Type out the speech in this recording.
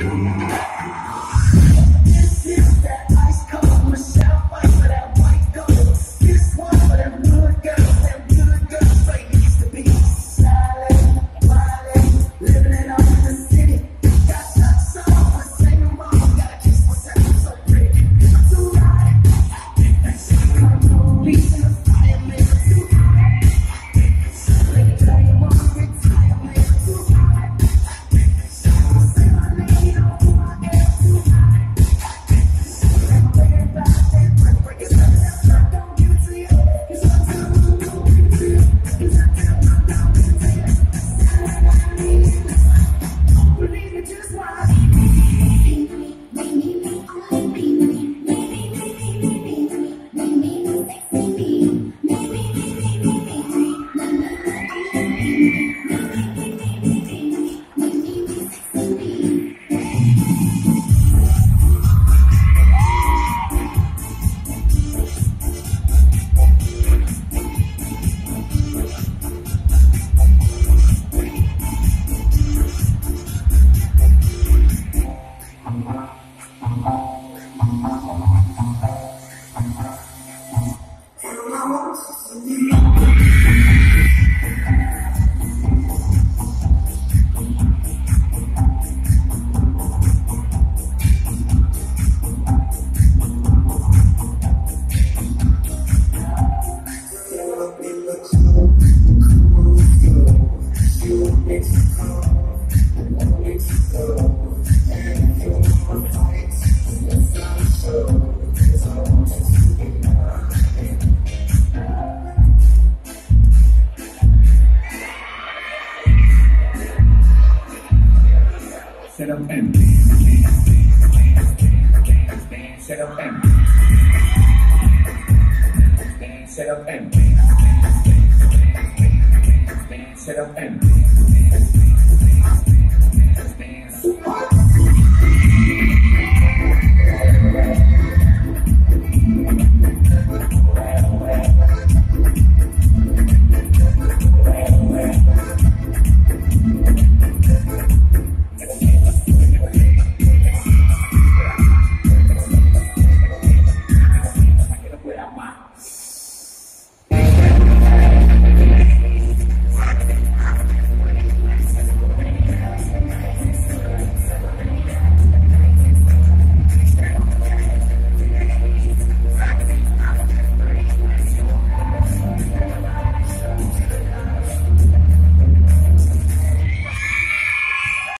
Doom. set up and set up and set up and